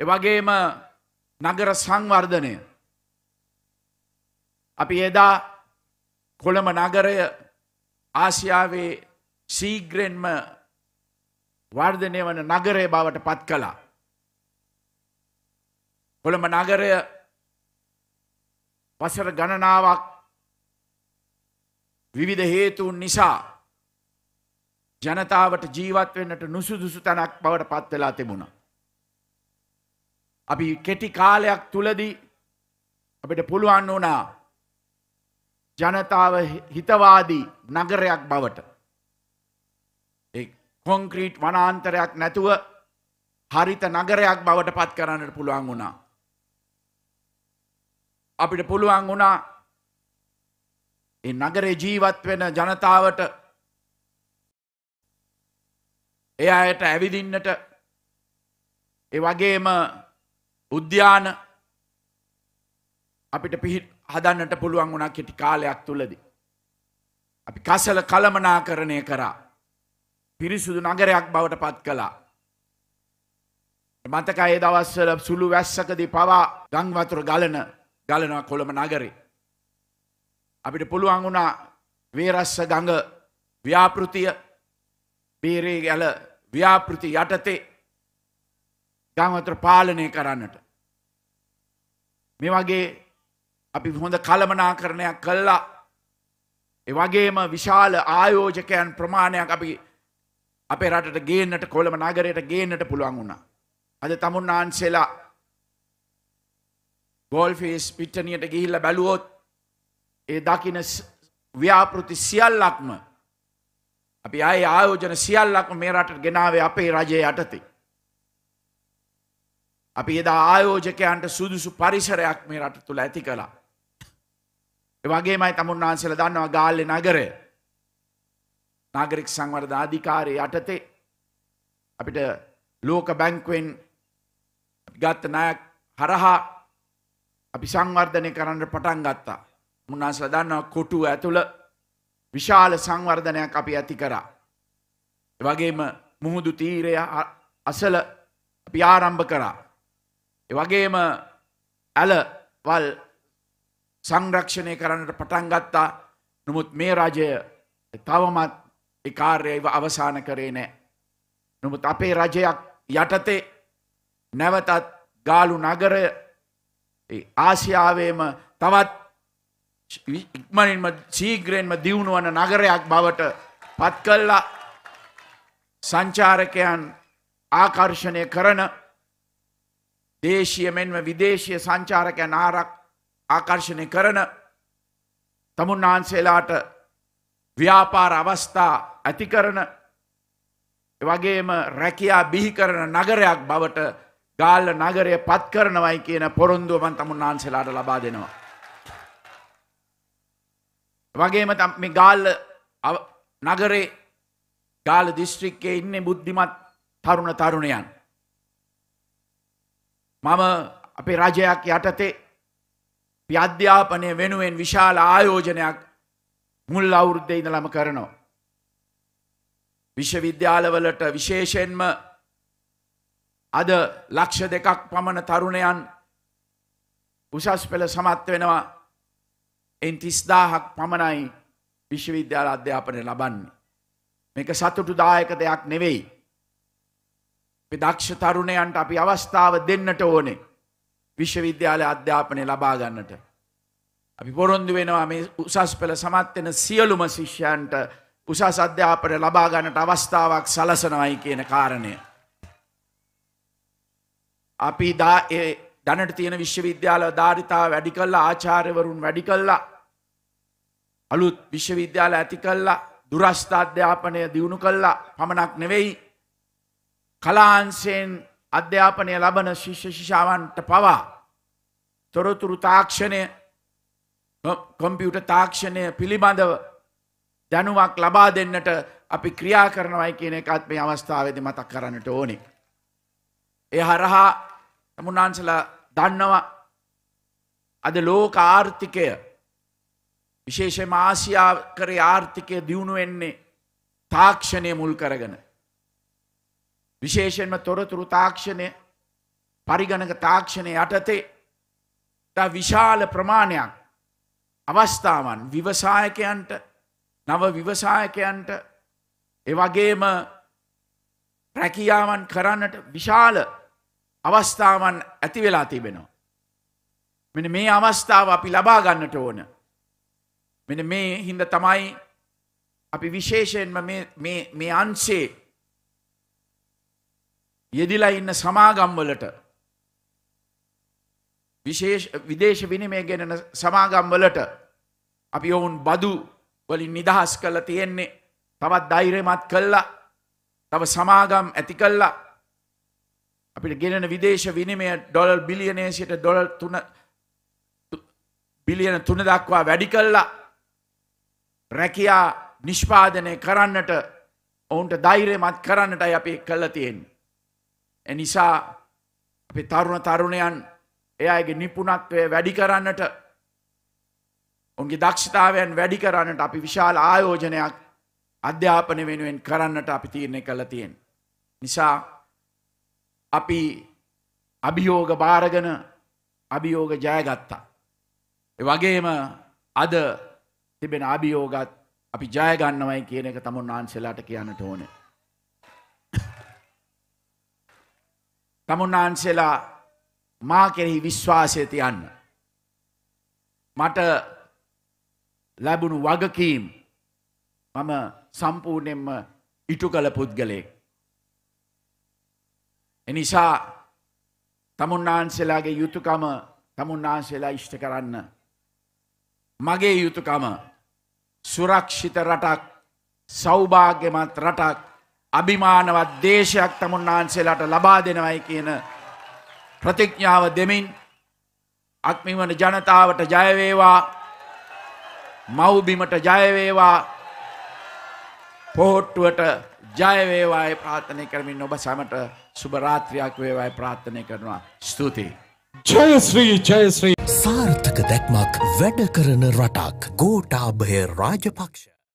එවගේම නගර සංවර්ධනය. අපි එදා කොළඹ නගරය ආසියාවේ සීග්‍රෙන්ම වර්ධනය වන නගරය බවට පත් කළා. කොළඹ නගරය වසර ගණනාවක් විවිධ හේතුන් නිසා ජනතාවට ජීවත් වෙන්නට නුසුදුසු තැනක් බවට පත් වෙලා තිබුණා. අපි කෙටි කාලයක් තුලදී අපිට පුළුවන් වුණා ජනතාව හිතවාදී නගරයක් බවට ඒ කොන්ක්‍රීට් වනාන්තරයක් නැතුව හරිත නගරයක් බවට පත් කරන්නට පුළුවන් වුණා. අපිට පුළුවන් වුණා ඒ නගරේ ජීවත් වෙන ජනතාවට එය අයට ඇවිදින්නට ඒ වගේම උද්‍යාන අපිට පිහි හදන්නට පුළුවන් වුණා කෙටි කාලයක් තුළදී. අපි කසල කළමනාකරණය කරා. පිරිසුදු නගරයක් බවට පත් කළා. මතකයි දවස්වල සුළු වැස්සකදී පවා ගංවතුර ගලන ගලනවා කොළඹ නගරේ. අපිට පුළුවන් වුණා වේරස්ස ගඟ ව්‍යාපෘතිය බේරේ ගැල ව්‍යාපෘති යටතේ ගංවතුර පාලනය කරන්නට. මේ වගේ අපි හොඳ කළමනාකරණයක් කල්ලා එවගේම විශාල ආයෝජකයන් ප්‍රමාණයක් අපි අපේ රටට ගේන්නට කොළඹ නගරයට ගේන්නට පුළුවන් වුණා. අද තමුන් වහන්සේලා ගෝල්ෆේස් පිට්ටනියට ගිහිල්ල බැලුවොත් ඒ දකින ව්‍යාපෘති සියල්ලක්ම අපි අය ආයෝජන සියල්ලක්ම මේ රට ගෙනාවේ අපේ රජය යටතේ. අපි එදා ආයෝජකයන්ට සුදුසු පරිසරයක් මේ රට තුළ ඇති කළා. එවගේමයි තමුන් වහන්සේලා දන්නවා ගාල්ලේ නගරය. නාගරික සංවර්ධන අධිකාරිය යටතේ අපිට ලෝක බැංකුවෙන් ගත්ත ණයක් හරහා අපි සංවර්ධනය කරන්න පටන් ගත්තා. මුන්නාසලා දන්නවා කොටුව ඇතුළ විශාල සංවර්ධනයක් අපි ඇති කරා. වගේම මුහුදු තීරය අසල අපි ආරම්භ කරා. එවගේම ඇල වල් සංරක්ෂණය කරන්නට පටන් ගත්තා නමුත් මේ රජය තවමත් කාර්යව අවසාන කරේ නෑ. නමුත් අපේ රජයක් යටතේ නැවතත් ගාලු නගරය ආසියාවේම තවත් ඉක්මනින්ම සීග්‍රයෙන්ම දියුණුවන නගරයක් බවට පත් කල්ලා සංචාරකයන් ආකර්ෂණය කරන දේශය මෙන්ම විදේශය සංචාරකයන් ආරක් ආකර්ෂණය කරන තමුන් වහන්සේලාට ව්‍යාපාර අවස්ථා ඇති කරන වගේම රැකයා බිහි කරන නගරයක් බවට ගාල්ල නගරය පත් කරනවයි කියන පොරොන්දුවමන් තමුන් වහන්සේලාට ලබා දෙනවා. වගේම මේ ගාල්ල නගරේ ගාල දිස්ත්‍රික්කේ ඉන්න බුද්ධිමත් තරුණ තරුණයන්. මම අපේ රජයක් යටතේ අධ්‍යාපනය වෙනුවෙන් විශාල ආයෝජනයක් මුල් අවුරුද්ධ ඉඳලම කරනවා. විශ්වවිද්‍යාලවලට විශේෂෙන්ම අද ලක්ෂ දෙකක් පමණ තරුණයන් උසස් පෙළ සමත් වෙනවා එන් තිස්දාහක් පමණයි විශ්වවිද්‍යාල අධ්‍යාපනය ලබන්නේ. මේක සතුටු දායක දෙයක් නෙවෙයි. අපි දක්ෂ තරුණයන්ට අපි අවස්ථාව දෙන්නට ඕනේ විශ්වවිද්‍යාල අධ්‍යාපනය ලබා ගන්නට. අපි පොරොන්දු වෙනවා මේ උසස් පෙළ සමත්වෙන සියලුම ශිෂ්‍යයන්ට උසස් අධ්‍යාපනය ලබා ගන්නට අවස්ථාවක් සලසනවයි කියන කාරණය. අපි දා දැනට තියෙන විශ්වවිද්‍යාල ධාරිතාව වැඩි කල්ලා ආචාර්යවරුන් වැඩි කල්ලා අලුත් විශ්වවිද්‍යාල ඇති කල්ලා දුරස්ථ අධ්‍යාපනය දියුණු කල්ලා පමණක් නෙවෙයි කලාන්සයෙන් අධ්‍යාපනය ලබන ශිෂ්‍ය ශිෂාවන්ට පවා තොරතුරු තාක්ෂණය කොම්පියුට තාක්ෂණය පිළිබඳව දැනුවක් ලබා දෙන්නට අපි ක්‍රියා කරනවයි කියන එකත් මේ අවස්ථාවද මතක් කරන්නට ඕනේ. එය හරහා තමුන්නාන්සලා දන්නවා අද ලෝක ආර්ථිකය විශේෂම ආසියා කරේ ආර්ථිකය දියුණු වෙන්නේ තාක්ෂණය මුල් කරගෙන. විශේෂෙන්ම තොරතුරු තාක්ෂණය පරිගණක තාක්ෂණය යටතේ තා විශාල ප්‍රමාණයක් අවස්ථාවන් විවසායකයන්ට නව විවසායකයන්ට එවගේම රැකියාවන් කරන්නට විශාල අවස්ථාවන් ඇති වෙලා තිබෙනවා. මෙන මේ අවස්ථාව අපි ලබා ගන්නට ඕන. මෙන මේ හින්ද තමයි අපි විශේෂයෙන්ම මේ අන්සේ යෙදිලා ඉන්න සමාගම්වලට විශේෂ විදේශ විනිමය ගෙනන සමාගම්වලට අපි ඔවුන් බදු වලින් නිදහස් කළ තියෙන්නේ. තවත් දෛරමත් කල්ලා තව සමාගම් ඇති කල්ලා අපිට ගෙනෙන විදේශ විනිමය ඩොලර් බිලියනය සිට ඩොලර් තුන බිලියන තුන දක්වා වැඩි කල්ලා රැකයා නිෂ්පාදනය කරන්නට ඔවුන්ට දෛරමත් කරන්නටයි අපි කල්ල තියෙන්. එනිසා අපි තරුණ තරුණයන් එයාගේ නිපුනත්වය වැඩි කරන්නට උන්ගේ දක්ෂතාවයන් වැඩි කරන්නට අපි විශාල ආයෝජනයක් අධ්‍යාපන වෙනුවෙන් කරන්නට අපි තීරණය කළ තියෙන්. නිසා අපි අභියෝග භාරගන අභියෝග ජයගත්තා. වගේම අද තිබෙන අභියෝගත් අපි ජයගන්නවයි කියන එක තමුන් වහන්සේලාට කියන්නට ඕනේ. තමුන්නාන්සේලා මා කෙරෙහි විශ්වාසය තියන්න. මට ලැබුණු වගකීම් මම සම්පූර්ණයෙන්ම ඉටු කළ පුද්ගලයෙක්. එනිසා තමුන්නාන්සේලාගේ යුතුකම තමුන්නාන්සේලා ඉෂ්ට කරන්න. මගේ යුතුකම සුරක්ෂිත රටක් සෞභාග්‍යමත් රටක් අභිමානවත් දේශයක් තමුන්නාන්සේලාට ලබා දෙනවයි කියන ප්‍රතිඥාව දෙමින් අක්මිවන ජනතාවට ජයවේවා මව්බිමට ජයවේවා පොහොට්ටුවට ජයවේවායි ප්‍රාථනය කරමින් ඔබ සමට සුභරාත්‍රයක් වේවායි ප්‍රාථනය කරනවා. ස්තුතියි. ජයශ්‍රී ජයශ්‍රී සාර්ථක දැක්මක් වැඩ කරන රටක්. ගෝටාභය රාජපක්ෂ